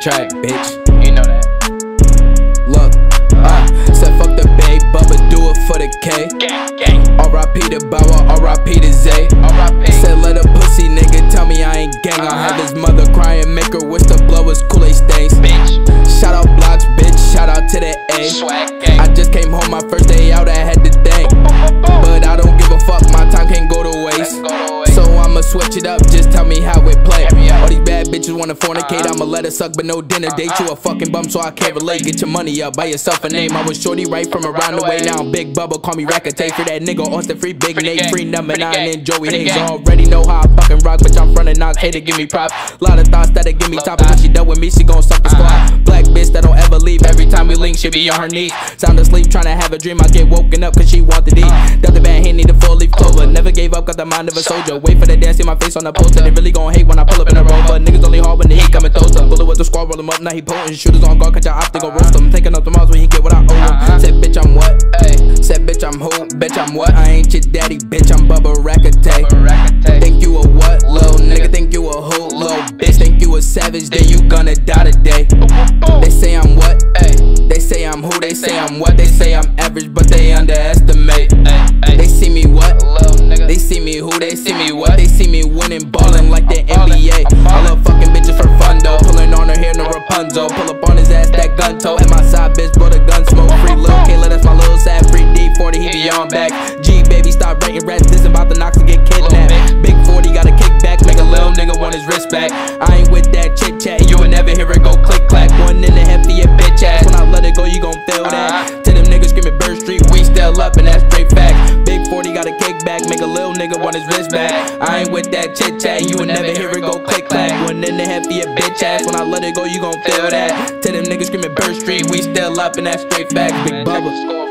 bitch. You know that. Look, uh, said fuck the Bay, Bubbah, do it for the K. R.I.P. to Bower, R.I.P. to Zay. R.I.P. Said let a pussy nigga tell me I ain't gang. I'll have his mother crying, make her wish to blow his Kool-Aid stains. Bitch. Shout out blocks, bitch, shout out to the A. Swag gang. I just came home my first day out, I had to thank. But I don't give a fuck, my time can't go to waste. So I'ma switch it up, just tell me how bitches wanna fornicate, I'ma let her suck, but no dinner date. You a fucking bum, so I can't relate. Get your money up, buy yourself a name. I was shorty right from around the way. Now I'm Big bubble, call me Rackete. For that nigga, Austin Free, Big Pretty Nate. Free Number Pretty 9, gang. and Joey Pretty Hayes. gang. Already know how I fucking rock, bitch. I'm frontin' knock, hate to give me props. Lot of thoughts that'll give me top. When she done with me, she gon' suck the squad. Black bitch she be on her knees. Sound asleep, tryna have a dream. I get woken up, cause she want the D. Delta band hit, need a full leaf clover. Never gave up, got the mind of a soldier. Wait for the dance, see my face on the poster. They really gon' hate when I pull up in a rover. Niggas only hard when the heat coming toast Bullet with the squad, roll 'em up, now he potent. Shooters on guard, catch your op, they gon' roast him. Taking up the miles when he get what I owe him. Said, bitch, I'm what? Hey. Said, bitch, I'm who? Bitch, I'm what? I ain't your daddy, bitch, I'm Bubbah. Rackete. Think you a what, Little little nigga? nigga. Think you a who, little bitch? Think you a savage? Then you gonna die today. They say I'm I'm who? They say I'm what? They say I'm average, but they underestimate. Hey. Hey. They see me what? Nigga. They see me who? They see me what? They see me winning, ballin' like the NBA. I love fucking bitches for fun though. Pulling on her hair, no Rapunzel. Pull up on his ass, that gun toe. At my side, bitch, blow the gun smoke. Free Lil Kayla, that's my little sad. Free D40, he be on back. G baby, stop writing rats. This about the knocks to get kidnapped. Big 40, got a kickback. Make a little nigga want his wrist back. I his wrist back. I ain't with that chit chat. You will never hear it go click clack. One in the head for your bitch ass. When I let it go, you gon' feel that. To them niggas screaming Bird Street, we still up, in that straight fact. Big Bubbah.